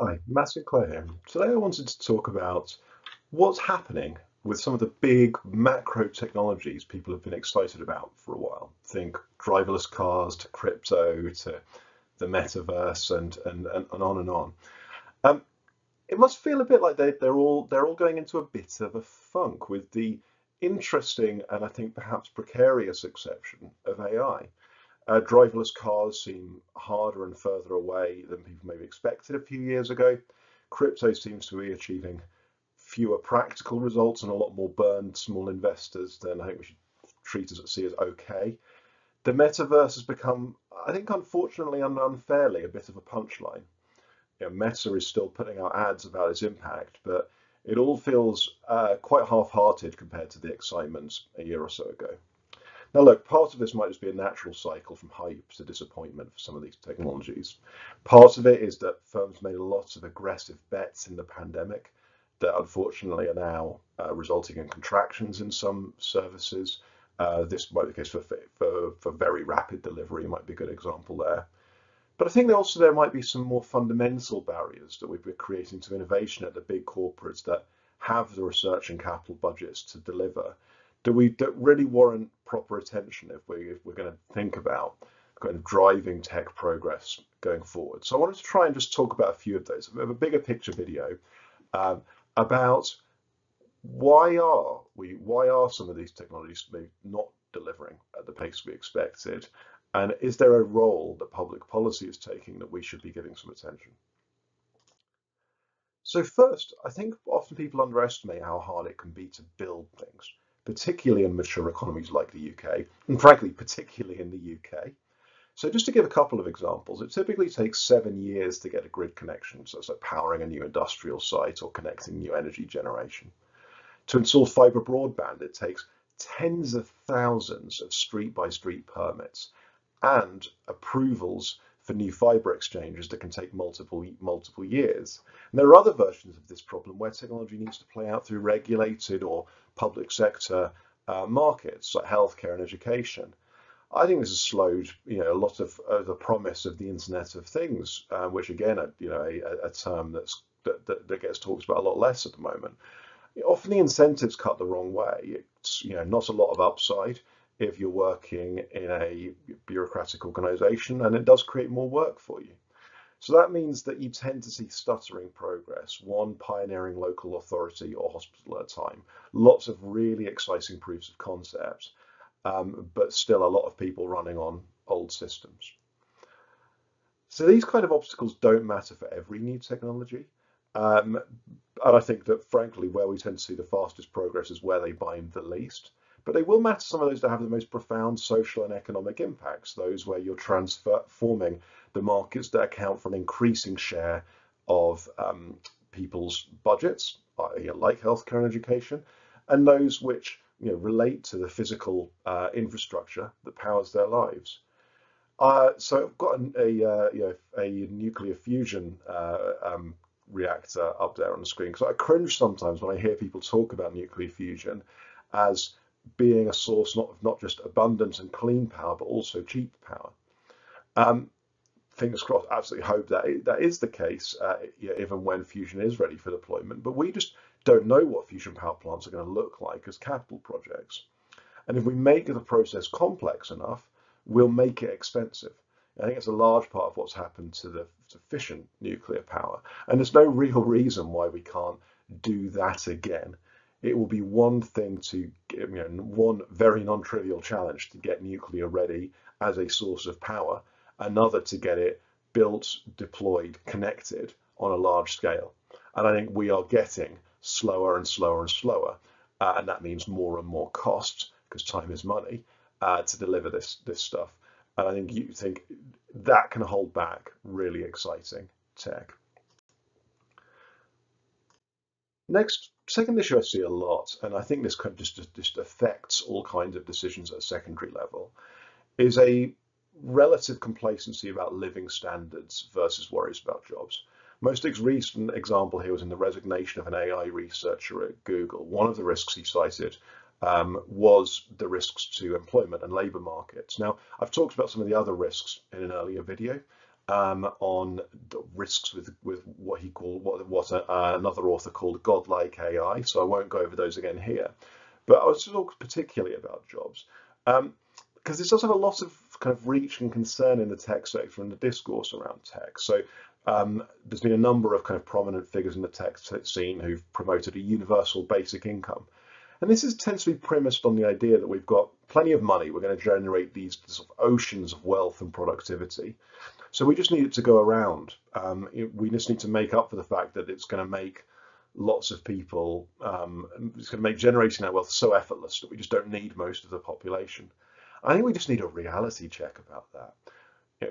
Hi, Matt Sinclair here. Today I wanted to talk about what's happening with some of the big macro technologies people have been excited about for a while. Think driverless cars to crypto to the metaverse and and, and, and on and on. Um, it must feel a bit like they, they're all they're all going into a bit of a funk with the interesting and I think perhaps precarious exception of AI. Uh, driverless cars seem harder and further away than people maybe expected a few years ago. Crypto seems to be achieving fewer practical results and a lot more burned small investors than I think we should treat as see as okay. The metaverse has become, I think, unfortunately and unfairly, a bit of a punchline. You know, Meta is still putting out ads about its impact, but it all feels uh, quite half-hearted compared to the excitement a year or so ago. Now, look, part of this might just be a natural cycle from hype to disappointment for some of these technologies. Part of it is that firms made lots of aggressive bets in the pandemic that unfortunately are now uh, resulting in contractions in some services. Uh, this might be the case for, for, for very rapid delivery, might be a good example there. But I think also there might be some more fundamental barriers that we've been creating to innovation at the big corporates that have the research and capital budgets to deliver do we really warrant proper attention if we if we're going to think about kind of driving tech progress going forward. So I wanted to try and just talk about a few of those. We have a bigger picture video um, about why are we why are some of these technologies not delivering at the pace we expected, and is there a role that public policy is taking that we should be giving some attention? So first, I think often people underestimate how hard it can be to build things particularly in mature economies like the UK, and frankly, particularly in the UK. So just to give a couple of examples, it typically takes seven years to get a grid connection, so like powering a new industrial site or connecting new energy generation. To install fibre broadband, it takes tens of thousands of street-by-street -street permits and approvals for new fibre exchanges that can take multiple multiple years. And there are other versions of this problem where technology needs to play out through regulated or public sector uh, markets like healthcare and education. I think this has slowed, you know, a lot of uh, the promise of the Internet of Things, uh, which again, are, you know, a, a term that's that, that, that, gets talked about a lot less at the moment. Often the incentives cut the wrong way. It's you know not a lot of upside if you're working in a bureaucratic organization and it does create more work for you. So that means that you tend to see stuttering progress, one pioneering local authority or hospital at a time. Lots of really exciting proofs of concept, um, but still a lot of people running on old systems. So these kind of obstacles don't matter for every new technology. Um, and I think that frankly, where we tend to see the fastest progress is where they bind the least but they will matter some of those that have the most profound social and economic impacts, those where you're transforming the markets that account for an increasing share of um, people's budgets, like healthcare and education, and those which you know, relate to the physical uh, infrastructure that powers their lives. Uh, so I've got a, uh, you know, a nuclear fusion uh, um, reactor up there on the screen because I cringe sometimes when I hear people talk about nuclear fusion as being a source not of not just abundant and clean power, but also cheap power. Um, fingers crossed, absolutely hope that that is the case, uh, even when fusion is ready for deployment. But we just don't know what fusion power plants are going to look like as capital projects. And if we make the process complex enough, we'll make it expensive. I think it's a large part of what's happened to the fission nuclear power. And there's no real reason why we can't do that again it will be one thing to, you know, one very non-trivial challenge to get nuclear ready as a source of power, another to get it built, deployed, connected on a large scale. And I think we are getting slower and slower and slower. Uh, and that means more and more costs because time is money uh, to deliver this, this stuff. And I think you think that can hold back really exciting tech. Next, second issue I see a lot, and I think this kind of just, just affects all kinds of decisions at a secondary level, is a relative complacency about living standards versus worries about jobs. Most recent example here was in the resignation of an AI researcher at Google. One of the risks he cited um, was the risks to employment and labour markets. Now, I've talked about some of the other risks in an earlier video, um, on risks with with what he called what what a, uh, another author called godlike AI. So I won't go over those again here. But I was talk particularly about jobs because um, this does have a lot of kind of reach and concern in the tech sector and the discourse around tech. So um, there's been a number of kind of prominent figures in the tech scene who've promoted a universal basic income. And this is tends to be premised on the idea that we've got plenty of money, we're going to generate these sort of oceans of wealth and productivity. So we just need it to go around. Um, we just need to make up for the fact that it's going to make lots of people, um, it's going to make generating that wealth so effortless that we just don't need most of the population. I think we just need a reality check about that.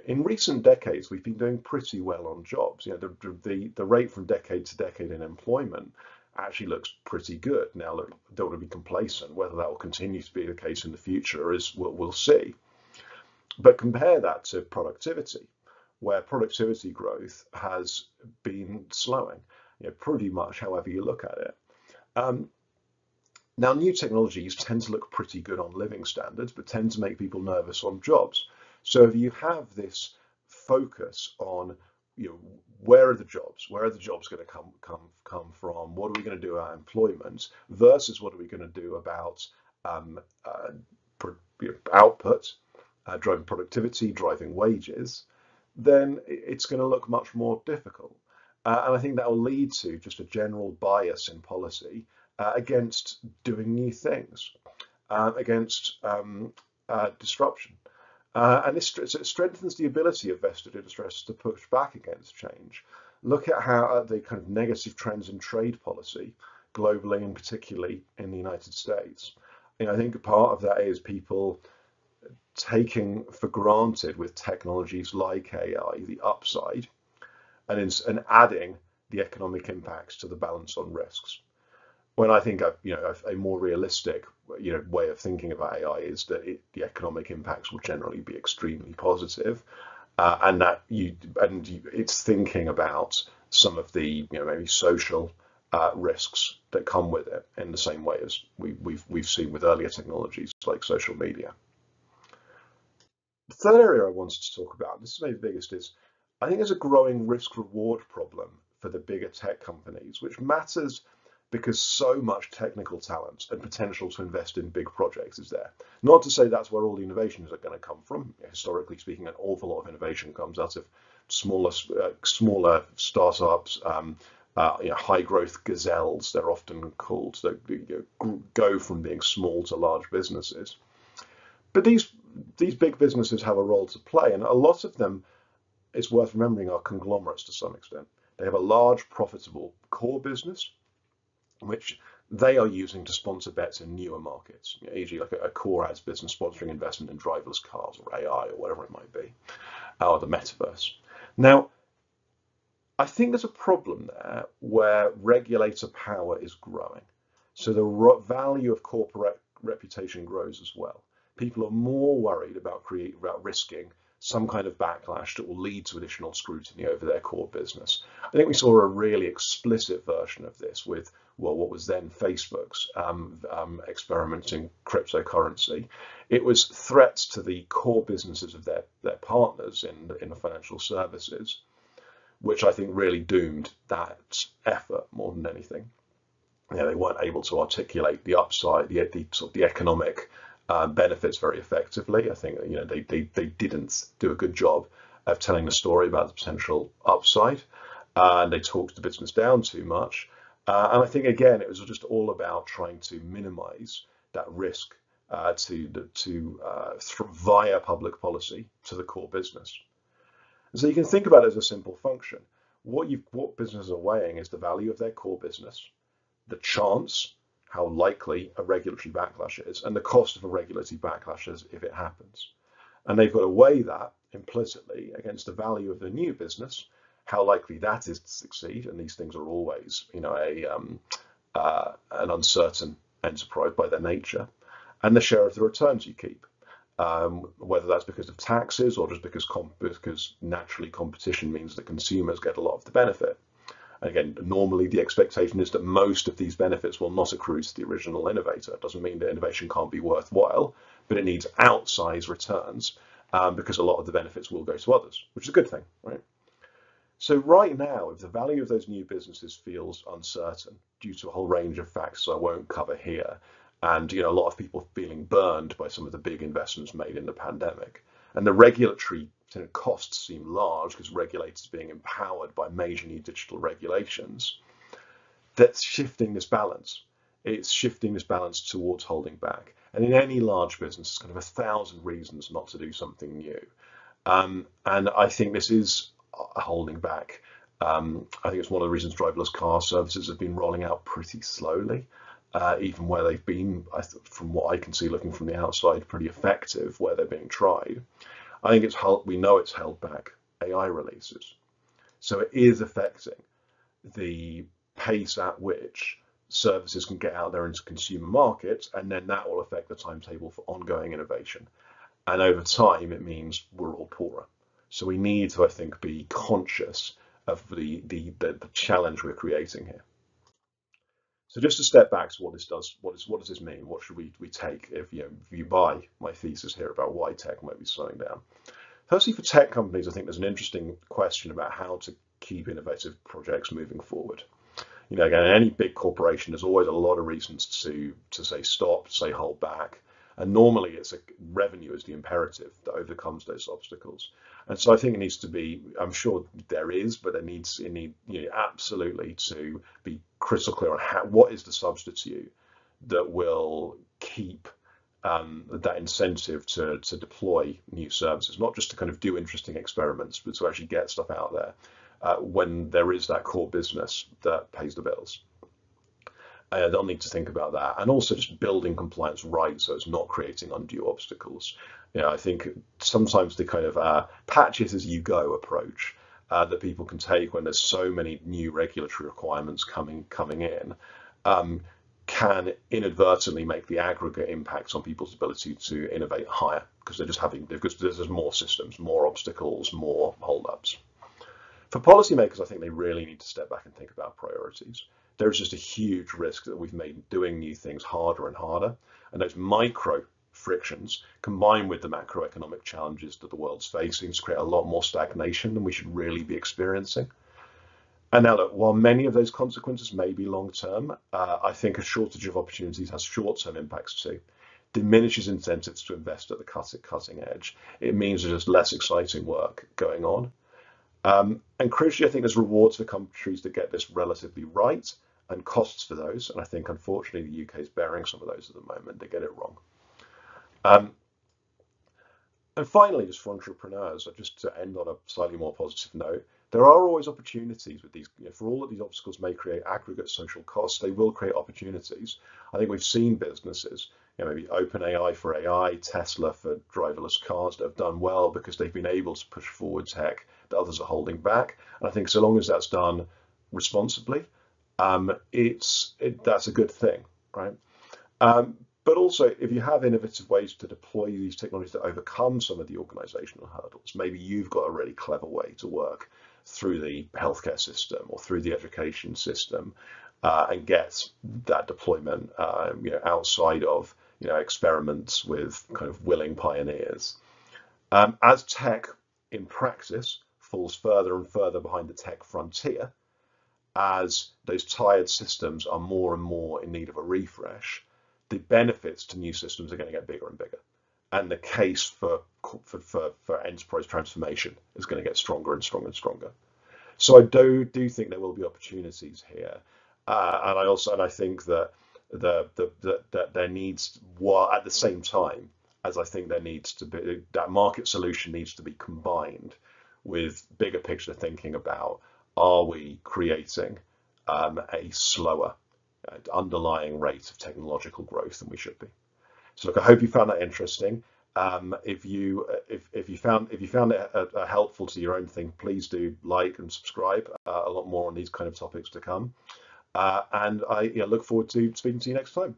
In recent decades, we've been doing pretty well on jobs. You know, the, the, the rate from decade to decade in employment actually looks pretty good. Now, look, don't want to be complacent. Whether that will continue to be the case in the future is we'll, we'll see. But compare that to productivity, where productivity growth has been slowing, you know, pretty much however you look at it. Um, now, new technologies tend to look pretty good on living standards, but tend to make people nervous on jobs. So if you have this focus on, you know, where are the jobs? Where are the jobs going to come come come from? What are we going to do about employment versus what are we going to do about um, uh, output, uh, driving productivity, driving wages? Then it's going to look much more difficult. Uh, and I think that will lead to just a general bias in policy uh, against doing new things, uh, against um, uh, disruption. Uh, and this it strengthens the ability of vested interests to push back against change. Look at how uh, the kind of negative trends in trade policy globally and particularly in the United States. I think part of that is people taking for granted with technologies like AI the upside and, in, and adding the economic impacts to the balance on risks when I think of you know a, a, more realistic you know way of thinking about AI is that it, the economic impacts will generally be extremely positive, uh, and that you and you, it's thinking about some of the you know maybe social uh, risks that come with it in the same way as we, we've we've seen with earlier technologies like social media. The third area I wanted to talk about, this is maybe the biggest, is I think there's a growing risk reward problem for the bigger tech companies, which matters because so much technical talent and potential to invest in big projects is there. Not to say that's where all the innovations are going to come from. Historically speaking, an awful lot of innovation comes out of smaller, uh, smaller startups, um, uh, you know, high growth gazelles, they're often called, that you know, go from being small to large businesses. But these, these big businesses have a role to play, and a lot of them, it's worth remembering, are conglomerates to some extent. They have a large, profitable core business, which they are using to sponsor bets in newer markets, e.g. like a, a, core ads business sponsoring investment in driverless cars or AI or whatever it might be, or the metaverse. Now, I think there's a problem there where regulator power is growing. So the value of corporate reputation grows as well. People are more worried about create, about risking some kind of backlash that will lead to additional scrutiny over their core business. I think we saw a really explicit version of this with well, what was then Facebook's um, um, experimenting cryptocurrency. It was threats to the core businesses of their, their partners in, in the financial services, which I think really doomed that effort more than anything. You know, they weren't able to articulate the upside, the, the, sort of the economic uh, benefits very effectively. I think you know they, they, they didn't do a good job of telling the story about the potential upside, uh, and they talked the business down too much. Uh, and I think again, it was just all about trying to minimize that risk uh, to to uh, via public policy to the core business. And so you can think about it as a simple function. What you what businesses are weighing is the value of their core business, the chance, how likely a regulatory backlash is, and the cost of a regulatory backlash is if it happens. And they've got to weigh that implicitly against the value of the new business how likely that is to succeed, and these things are always, you know, a um, uh, an uncertain enterprise by their nature, and the share of the returns you keep, um, whether that's because of taxes or just because because naturally competition means that consumers get a lot of the benefit. Again, normally the expectation is that most of these benefits will not accrue to the original innovator. It doesn't mean that innovation can't be worthwhile, but it needs outsized returns um, because a lot of the benefits will go to others, which is a good thing, right? So right now, if the value of those new businesses feels uncertain due to a whole range of factors I won't cover here, and you know a lot of people feeling burned by some of the big investments made in the pandemic, and the regulatory costs seem large because regulators being empowered by major new digital regulations, that's shifting this balance. It's shifting this balance towards holding back. And in any large business, there's kind of a thousand reasons not to do something new. Um, and I think this is holding back. Um, I think it's one of the reasons driverless car services have been rolling out pretty slowly, uh, even where they've been, from what I can see looking from the outside, pretty effective where they're being tried. I think it's held, we know it's held back AI releases. So it is affecting the pace at which services can get out there into consumer markets, and then that will affect the timetable for ongoing innovation. And over time, it means we're all poorer. So we need to, I think, be conscious of the, the, the, the challenge we're creating here. So just to step back to what this does, what, is, what does this mean? What should we, we take if you, know, if you buy my thesis here about why tech might be slowing down? Firstly, for tech companies, I think there's an interesting question about how to keep innovative projects moving forward. You know, again, any big corporation, there's always a lot of reasons to to say stop, say hold back. And normally it's a revenue is the imperative that overcomes those obstacles. And so I think it needs to be, I'm sure there is, but it needs, it need, you know, absolutely to be crystal clear on how, what is the substitute that will keep um, that incentive to, to deploy new services, not just to kind of do interesting experiments, but to actually get stuff out there uh, when there is that core business that pays the bills uh, they'll need to think about that and also just building compliance right so it's not creating undue obstacles. You know, I think sometimes the kind of uh, patches as you go approach uh, that people can take when there's so many new regulatory requirements coming coming in um, can inadvertently make the aggregate impacts on people's ability to innovate higher because they're just having because there's more systems, more obstacles, more holdups. For policymakers, I think they really need to step back and think about priorities there's just a huge risk that we've made doing new things harder and harder. And those micro frictions combined with the macroeconomic challenges that the world's facing to create a lot more stagnation than we should really be experiencing. And now, look, while many of those consequences may be long term, uh, I think a shortage of opportunities has short term impacts too. Diminishes incentives to invest at the cutting edge. It means there's less exciting work going on. Um, and crucially, I think there's rewards for countries that get this relatively right and costs for those. And I think, unfortunately, the UK is bearing some of those at the moment. They get it wrong. Um, and finally, just for entrepreneurs, just to end on a slightly more positive note, there are always opportunities with these. You know, for all of these obstacles may create aggregate social costs, they will create opportunities. I think we've seen businesses, you know, maybe OpenAI for AI, Tesla for driverless cars that have done well because they've been able to push forward tech that others are holding back. And I think so long as that's done responsibly, um, it's it, that's a good thing, right? Um, but also, if you have innovative ways to deploy these technologies to overcome some of the organizational hurdles, maybe you've got a really clever way to work through the healthcare system or through the education system uh, and get that deployment uh, you know, outside of you know, experiments with kind of willing pioneers. Um, as tech in practice falls further and further behind the tech frontier, as those tired systems are more and more in need of a refresh, the benefits to new systems are going to get bigger and bigger. And the case for, for, for, for enterprise transformation is going to get stronger and stronger and stronger. So I do do think there will be opportunities here, uh, and I also and I think that the, the, the that there needs while at the same time as I think there needs to be that market solution needs to be combined with bigger picture thinking about are we creating um, a slower uh, underlying rate of technological growth than we should be? So look, I hope you found that interesting. Um, if you if, if you found if you found it uh, uh, helpful to your own thing, please do like and subscribe. Uh, a lot more on these kind of topics to come. Uh, and I look forward to speaking to you next time.